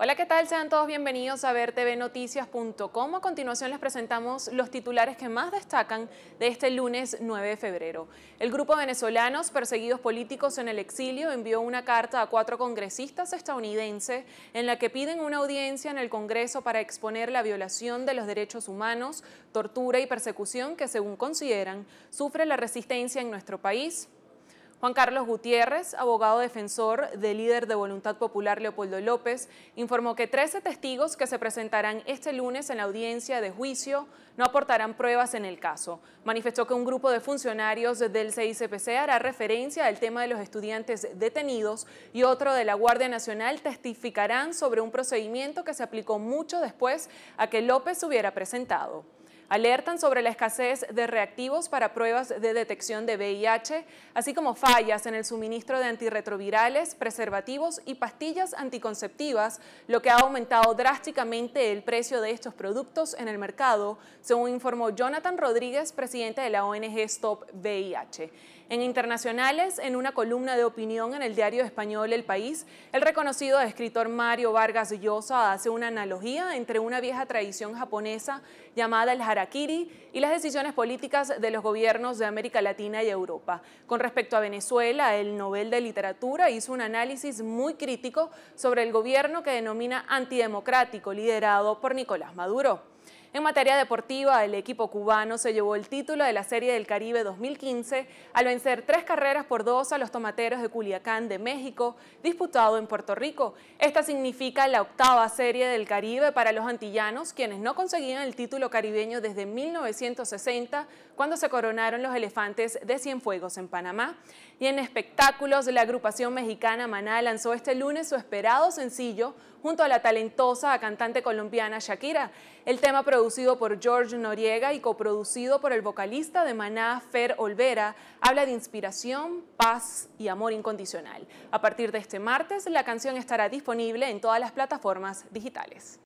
Hola, ¿qué tal? Sean todos bienvenidos a vertvnoticias.com. A continuación les presentamos los titulares que más destacan de este lunes 9 de febrero. El grupo de venezolanos perseguidos políticos en el exilio envió una carta a cuatro congresistas estadounidenses en la que piden una audiencia en el Congreso para exponer la violación de los derechos humanos, tortura y persecución que, según consideran, sufre la resistencia en nuestro país Juan Carlos Gutiérrez, abogado defensor del líder de Voluntad Popular Leopoldo López, informó que 13 testigos que se presentarán este lunes en la audiencia de juicio no aportarán pruebas en el caso. Manifestó que un grupo de funcionarios del CICPC hará referencia al tema de los estudiantes detenidos y otro de la Guardia Nacional testificarán sobre un procedimiento que se aplicó mucho después a que López hubiera presentado. Alertan sobre la escasez de reactivos para pruebas de detección de VIH, así como fallas en el suministro de antirretrovirales, preservativos y pastillas anticonceptivas, lo que ha aumentado drásticamente el precio de estos productos en el mercado, según informó Jonathan Rodríguez, presidente de la ONG Stop VIH. En internacionales, en una columna de opinión en el diario español El País, el reconocido escritor Mario Vargas Llosa hace una analogía entre una vieja tradición japonesa llamada el y las decisiones políticas de los gobiernos de América Latina y Europa. Con respecto a Venezuela, el Nobel de Literatura hizo un análisis muy crítico sobre el gobierno que denomina antidemocrático, liderado por Nicolás Maduro. En materia deportiva, el equipo cubano se llevó el título de la Serie del Caribe 2015 al vencer tres carreras por dos a los tomateros de Culiacán de México, disputado en Puerto Rico. Esta significa la octava Serie del Caribe para los antillanos, quienes no conseguían el título caribeño desde 1960, cuando se coronaron los elefantes de Cienfuegos en Panamá. Y en espectáculos, la agrupación mexicana Maná lanzó este lunes su esperado sencillo junto a la talentosa cantante colombiana Shakira. El tema producido por George Noriega y coproducido por el vocalista de Maná, Fer Olvera, habla de inspiración, paz y amor incondicional. A partir de este martes, la canción estará disponible en todas las plataformas digitales.